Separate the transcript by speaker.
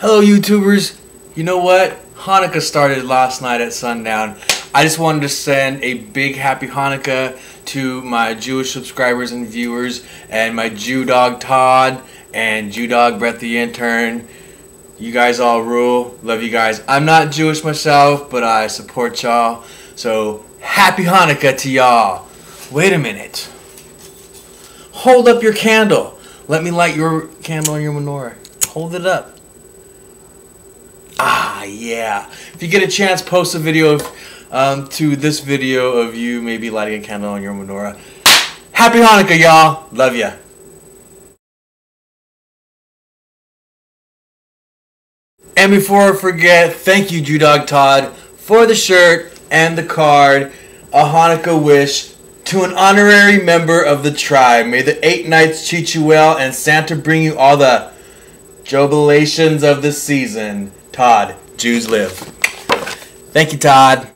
Speaker 1: Hello, YouTubers. You know what? Hanukkah started last night at sundown. I just wanted to send a big happy Hanukkah to my Jewish subscribers and viewers, and my Jew dog Todd, and Jew dog Brett the intern. You guys all rule. Love you guys. I'm not Jewish myself, but I support y'all. So, happy Hanukkah to y'all. Wait a minute. Hold up your candle. Let me light your candle on your menorah. Hold it up. Ah, yeah. If you get a chance, post a video of, um, to this video of you maybe lighting a candle on your menorah. Happy Hanukkah, y'all. Love ya. And before I forget, thank you, Jew Dog Todd, for the shirt and the card. A Hanukkah wish to an honorary member of the tribe. May the eight nights treat you well and Santa bring you all the jubilations of the season. Todd, Jews live. Thank you, Todd.